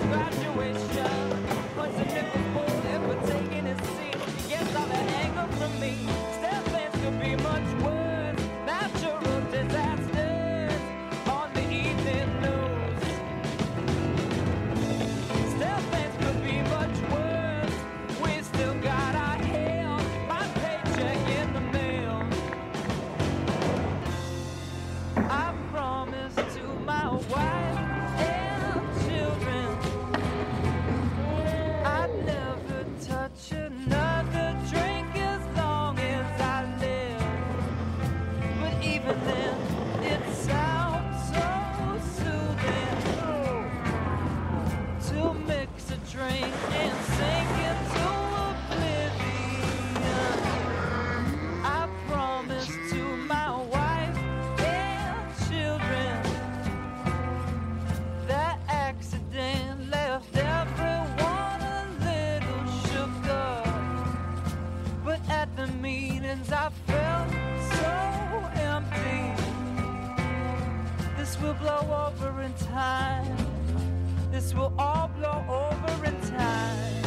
graduation, but significant. meanings. I felt so empty. This will blow over in time. This will all blow over in time.